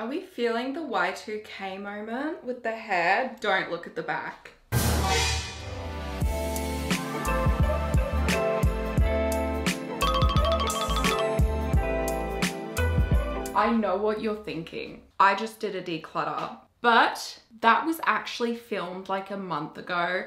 Are we feeling the Y2K moment with the hair? Don't look at the back. I know what you're thinking. I just did a declutter, but that was actually filmed like a month ago.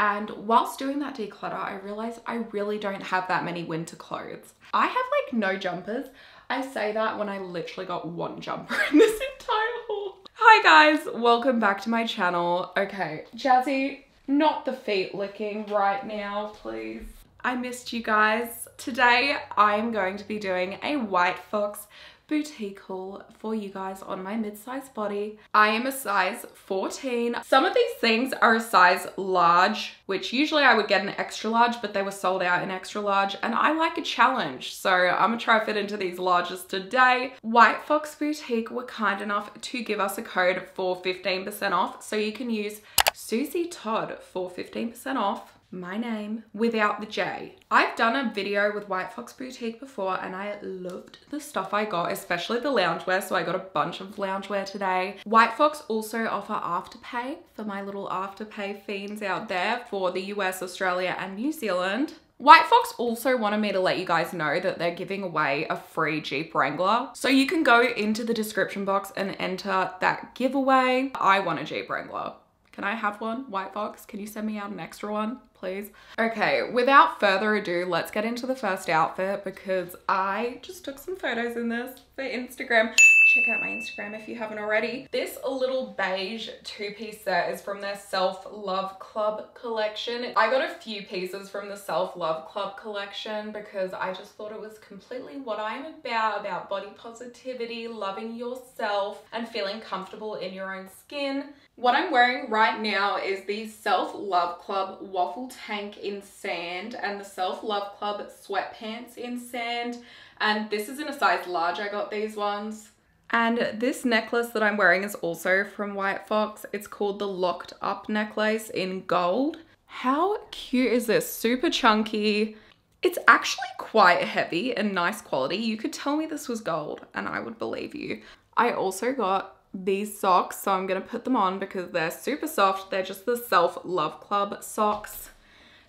And whilst doing that declutter, I realized I really don't have that many winter clothes. I have like no jumpers. I say that when I literally got one jumper in this entire haul. Hi guys, welcome back to my channel. Okay, Jazzy, not the feet licking right now, please. I missed you guys. Today, I'm going to be doing a White Fox boutique haul for you guys on my mid-sized body. I am a size 14. Some of these things are a size large, which usually I would get an extra large, but they were sold out in extra large and I like a challenge. So I'm gonna try to fit into these larges today. White Fox Boutique were kind enough to give us a code for 15% off. So you can use Susie Todd for 15% off my name without the J. I've done a video with White Fox Boutique before and I loved the stuff I got, especially the loungewear. So I got a bunch of loungewear today. White Fox also offer Afterpay for my little Afterpay fiends out there for the US, Australia and New Zealand. White Fox also wanted me to let you guys know that they're giving away a free Jeep Wrangler. So you can go into the description box and enter that giveaway. I want a Jeep Wrangler. Can I have one? White Fox, can you send me out an extra one? please. Okay, without further ado, let's get into the first outfit because I just took some photos in this for Instagram. Check out my Instagram if you haven't already. This little beige two-piece set is from their Self Love Club collection. I got a few pieces from the Self Love Club collection because I just thought it was completely what I'm about, about body positivity, loving yourself, and feeling comfortable in your own skin. What I'm wearing right now is the Self Love Club Waffle Tank in Sand and the Self Love Club Sweatpants in Sand. And this is in a size large, I got these ones. And this necklace that I'm wearing is also from White Fox. It's called the Locked Up necklace in gold. How cute is this? Super chunky. It's actually quite heavy and nice quality. You could tell me this was gold and I would believe you. I also got these socks, so I'm gonna put them on because they're super soft. They're just the Self Love Club socks.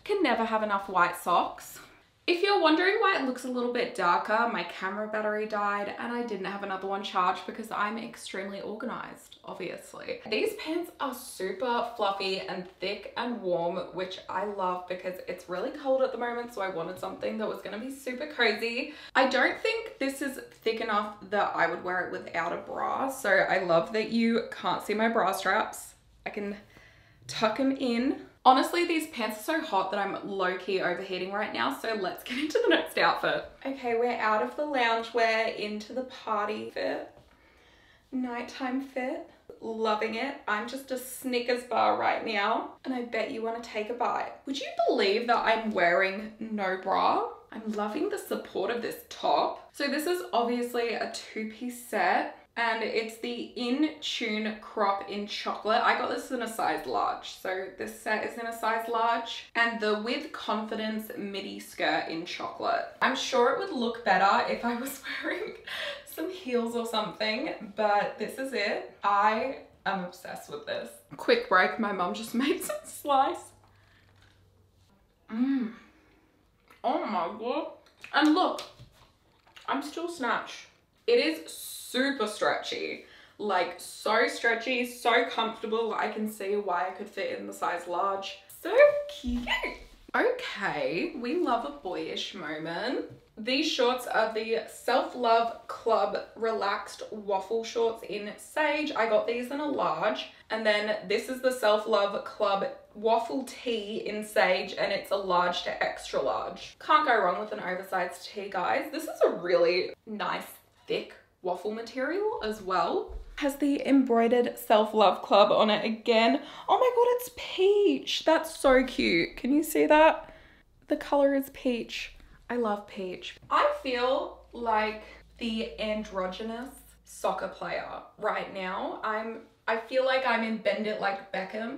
Can never have enough white socks. If you're wondering why it looks a little bit darker, my camera battery died and I didn't have another one charged because I'm extremely organized, obviously. These pants are super fluffy and thick and warm, which I love because it's really cold at the moment, so I wanted something that was gonna be super cozy. I don't think this is thick enough that I would wear it without a bra, so I love that you can't see my bra straps. I can tuck them in Honestly, these pants are so hot that I'm low-key overheating right now, so let's get into the next outfit. Okay, we're out of the loungewear into the party fit. Nighttime fit. Loving it. I'm just a Snickers bar right now, and I bet you want to take a bite. Would you believe that I'm wearing no bra? I'm loving the support of this top. So this is obviously a two-piece set and it's the In Tune Crop in Chocolate. I got this in a size large, so this set is in a size large. And the With Confidence midi skirt in chocolate. I'm sure it would look better if I was wearing some heels or something, but this is it. I am obsessed with this. Quick break, my mom just made some slice. Mmm. Oh my god. And look, I'm still snatched. It is super stretchy. Like so stretchy, so comfortable. I can see why I could fit in the size large. So cute. Okay, we love a boyish moment. These shorts are the Self Love Club Relaxed Waffle Shorts in Sage. I got these in a large. And then this is the Self Love Club Waffle Tee in Sage and it's a large to extra large. Can't go wrong with an oversized tee, guys. This is a really nice, thick waffle material as well. Has the embroidered self-love club on it again. Oh my god, it's peach. That's so cute. Can you see that? The color is peach. I love peach. I feel like the androgynous soccer player right now. I'm I feel like I'm in Bend It Like Beckham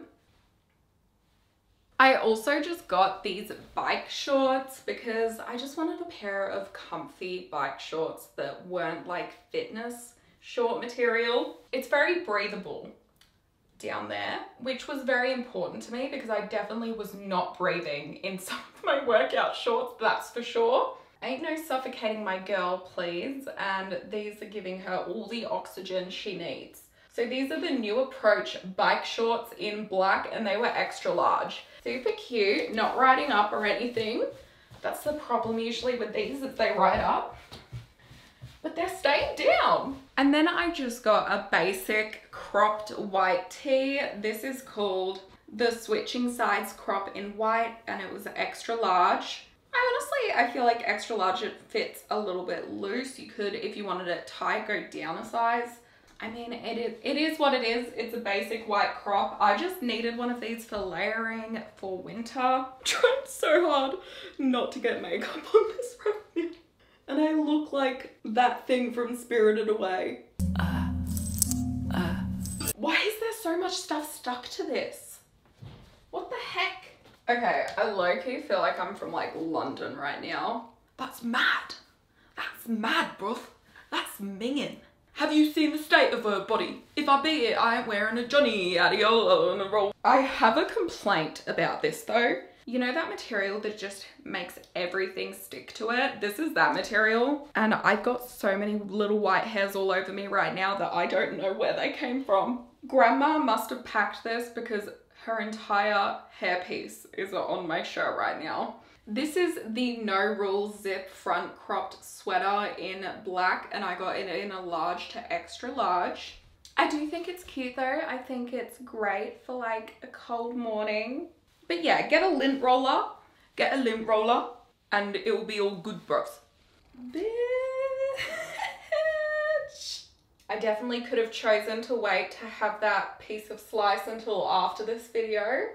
I also just got these bike shorts because I just wanted a pair of comfy bike shorts that weren't like fitness short material. It's very breathable down there, which was very important to me because I definitely was not breathing in some of my workout shorts, that's for sure. Ain't no suffocating my girl, please. And these are giving her all the oxygen she needs. So these are the new approach bike shorts in black and they were extra large. Super cute, not riding up or anything. That's the problem usually with these is they ride up, but they're staying down. And then I just got a basic cropped white tee. This is called the Switching Sides Crop in White and it was extra large. I honestly, I feel like extra large it fits a little bit loose. You could, if you wanted it tight, go down a size. I mean, it is, it is what it is. It's a basic white crop. I just needed one of these for layering for winter. I'm trying so hard not to get makeup on this right now. And I look like that thing from Spirited Away. Uh, uh. Why is there so much stuff stuck to this? What the heck? Okay, I low-key feel like I'm from like London right now. That's mad. That's mad, bruv. That's minging. Have you seen the state of her body? If I be it, I ain't wearing a Johnny Adiola on a roll. I have a complaint about this though. You know that material that just makes everything stick to it? This is that material. And I've got so many little white hairs all over me right now that I don't know where they came from. Grandma must have packed this because her entire hairpiece is on my shirt right now. This is the No Rules Zip Front Cropped Sweater in black and I got it in a large to extra large. I do think it's cute though. I think it's great for like a cold morning. But yeah, get a lint roller, get a lint roller and it will be all good bros. Bitch. I definitely could have chosen to wait to have that piece of slice until after this video.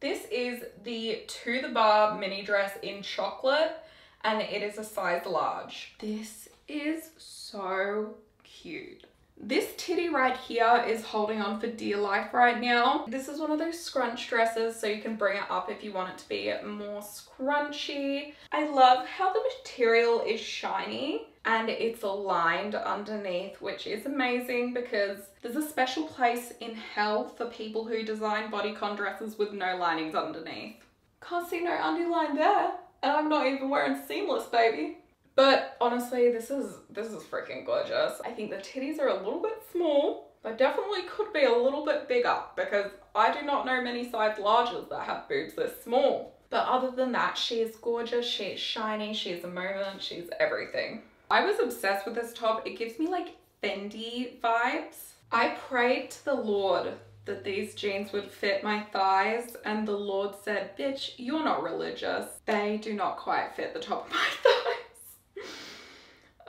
This is the To The Bar mini dress in chocolate and it is a size large. This is so cute. This titty right here is holding on for dear life right now. This is one of those scrunch dresses so you can bring it up if you want it to be more scrunchy. I love how the material is shiny and it's lined underneath, which is amazing because there's a special place in hell for people who design bodycon dresses with no linings underneath. Can't see no underline there. And I'm not even wearing seamless, baby. But honestly, this is this is freaking gorgeous. I think the titties are a little bit small. They definitely could be a little bit bigger because I do not know many size larges that have boobs this small. But other than that, she is gorgeous, she is shiny, she is a moment, she's everything. I was obsessed with this top. It gives me like Fendi vibes. I prayed to the Lord that these jeans would fit my thighs and the Lord said, bitch, you're not religious. They do not quite fit the top of my thighs.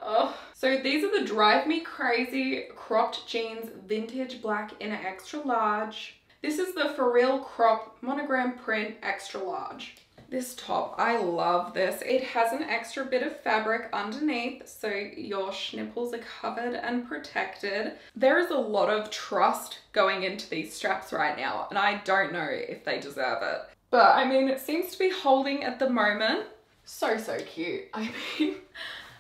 Oh. So these are the Drive Me Crazy cropped jeans, vintage black in an extra large. This is the For Real crop monogram print extra large. This top, I love this. It has an extra bit of fabric underneath so your schnipples are covered and protected. There is a lot of trust going into these straps right now and I don't know if they deserve it. But I mean, it seems to be holding at the moment. So, so cute. I mean,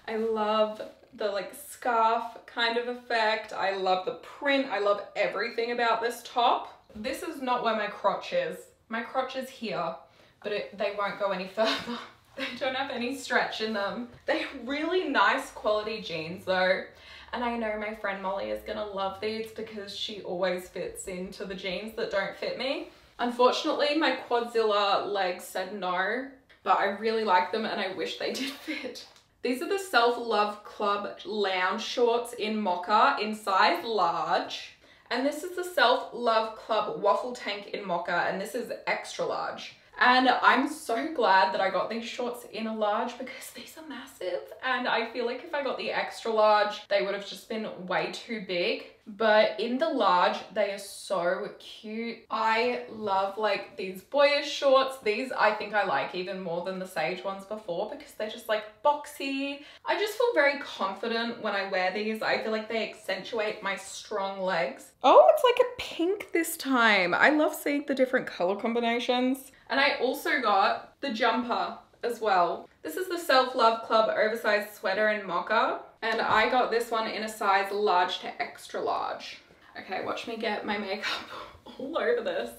I love the like scarf kind of effect. I love the print. I love everything about this top. This is not where my crotch is. My crotch is here but it, they won't go any further. they don't have any stretch in them. They're really nice quality jeans though. And I know my friend Molly is gonna love these because she always fits into the jeans that don't fit me. Unfortunately, my Quadzilla legs said no, but I really like them and I wish they did fit. These are the Self Love Club lounge shorts in mocha in size large. And this is the Self Love Club waffle tank in mocha and this is extra large. And I'm so glad that I got these shorts in a large because these are massive. And I feel like if I got the extra large, they would have just been way too big. But in the large, they are so cute. I love like these boyish shorts. These I think I like even more than the Sage ones before because they're just like boxy. I just feel very confident when I wear these. I feel like they accentuate my strong legs. Oh, it's like a pink this time. I love seeing the different color combinations. And I also got the jumper as well. This is the Self Love Club oversized sweater in mocha. And I got this one in a size large to extra large. Okay, watch me get my makeup all over this.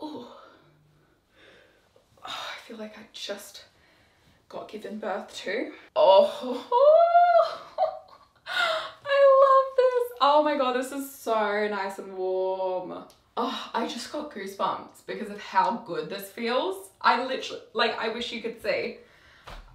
Oh, oh I feel like I just got given birth to. Oh, I love this. Oh my god, this is so nice and warm. Oh, I just got goosebumps because of how good this feels. I literally, like, I wish you could see.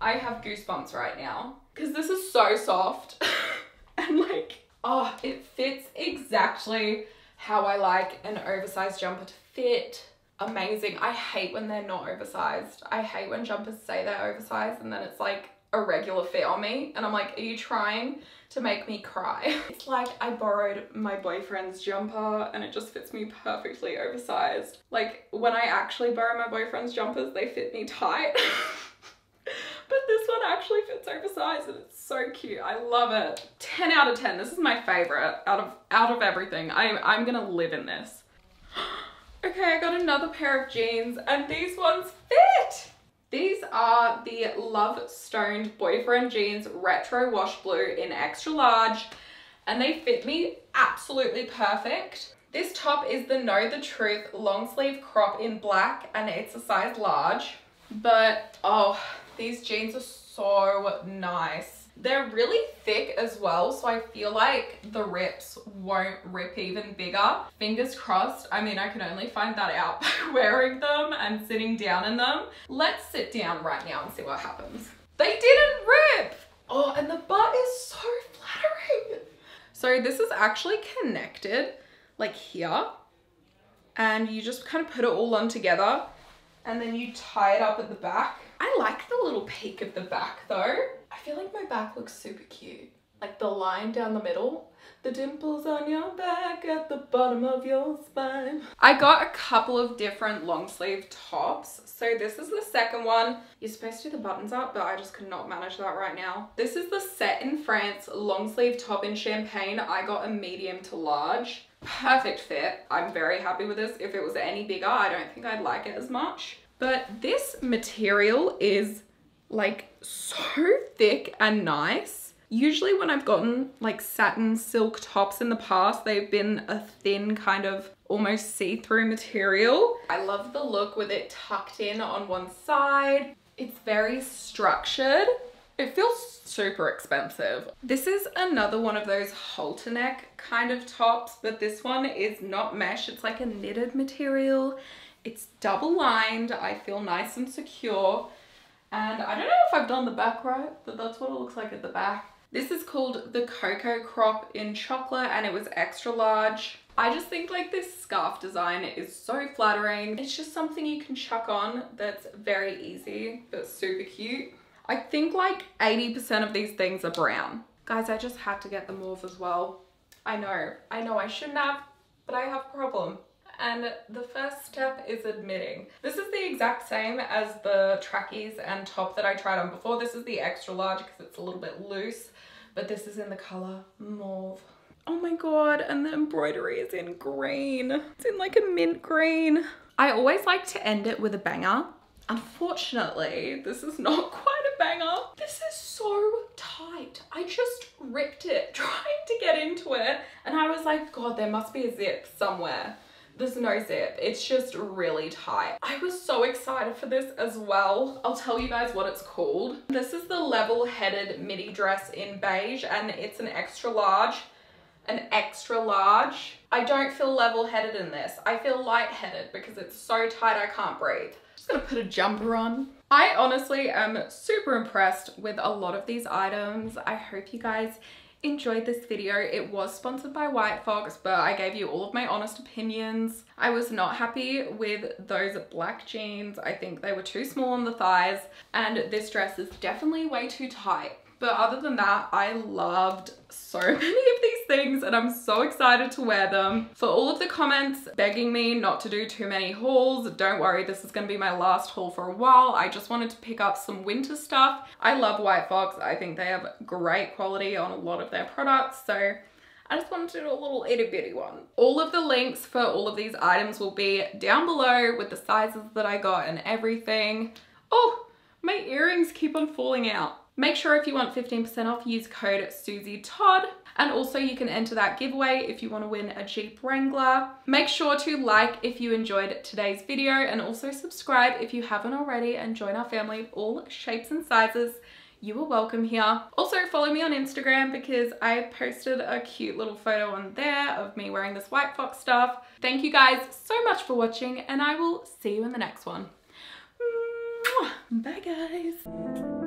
I have goosebumps right now because this is so soft and like, oh, it fits exactly how I like an oversized jumper to fit. Amazing. I hate when they're not oversized. I hate when jumpers say they're oversized and then it's like a regular fit on me and I'm like, are you trying to make me cry? It's like I borrowed my boyfriend's jumper and it just fits me perfectly oversized. Like when I actually borrow my boyfriend's jumpers, they fit me tight. but this one actually fits oversized and it's so cute. I love it. 10 out of 10. This is my favorite out of out of everything. I'm, I'm gonna live in this. okay, I got another pair of jeans and these ones fit. These are the Love Stoned Boyfriend Jeans Retro Wash Blue in extra large and they fit me absolutely perfect. This top is the Know the Truth long sleeve crop in black and it's a size large. But, oh, these jeans are so nice. They're really thick as well, so I feel like the rips won't rip even bigger. Fingers crossed. I mean, I can only find that out by wearing them and sitting down in them. Let's sit down right now and see what happens. They didn't rip! Oh, and the butt is so flattering. So this is actually connected, like here. And you just kind of put it all on together and then you tie it up at the back. I like the little peak of the back though. I feel like my back looks super cute. Like the line down the middle, the dimples on your back at the bottom of your spine. I got a couple of different long sleeve tops. So this is the second one. You're supposed to do the buttons up, but I just could not manage that right now. This is the Set in France long sleeve top in champagne. I got a medium to large. Perfect fit. I'm very happy with this. If it was any bigger, I don't think I'd like it as much. But this material is like so thick and nice. Usually when I've gotten like satin silk tops in the past, they've been a thin kind of almost see-through material. I love the look with it tucked in on one side. It's very structured. It feels super expensive. This is another one of those halter neck kind of tops, but this one is not mesh. It's like a knitted material. It's double lined. I feel nice and secure. And I don't know if I've done the back right, but that's what it looks like at the back. This is called the Koko Crop in chocolate and it was extra large. I just think like this scarf design is so flattering. It's just something you can chuck on that's very easy, but super cute. I think like 80% of these things are brown. Guys, I just had to get the mauve as well. I know, I know I shouldn't have, but I have a problem and the first step is admitting. This is the exact same as the trackies and top that I tried on before. This is the extra large because it's a little bit loose, but this is in the color mauve. Oh my god, and the embroidery is in green. It's in like a mint green. I always like to end it with a banger. Unfortunately, this is not quite a banger. This is so tight. I just ripped it trying to get into it and I was like, God, there must be a zip somewhere. There's no zip. It's just really tight. I was so excited for this as well. I'll tell you guys what it's called. This is the level-headed midi dress in beige and it's an extra large. An extra large. I don't feel level-headed in this. I feel light-headed because it's so tight I can't breathe. Just gonna put a jumper on. I honestly am super impressed with a lot of these items. I hope you guys enjoyed this video. It was sponsored by White Fox, but I gave you all of my honest opinions. I was not happy with those black jeans. I think they were too small on the thighs, and this dress is definitely way too tight. But other than that, I loved so many of these things and I'm so excited to wear them. For all of the comments begging me not to do too many hauls, don't worry, this is gonna be my last haul for a while. I just wanted to pick up some winter stuff. I love White Fox. I think they have great quality on a lot of their products. So I just wanted to do a little itty bitty one. All of the links for all of these items will be down below with the sizes that I got and everything. Oh, my earrings keep on falling out. Make sure if you want 15% off, use code Susie Todd. And also you can enter that giveaway if you want to win a Jeep Wrangler. Make sure to like if you enjoyed today's video and also subscribe if you haven't already and join our family of all shapes and sizes you are welcome here. Also follow me on Instagram because I posted a cute little photo on there of me wearing this white fox stuff. Thank you guys so much for watching and I will see you in the next one. Bye guys.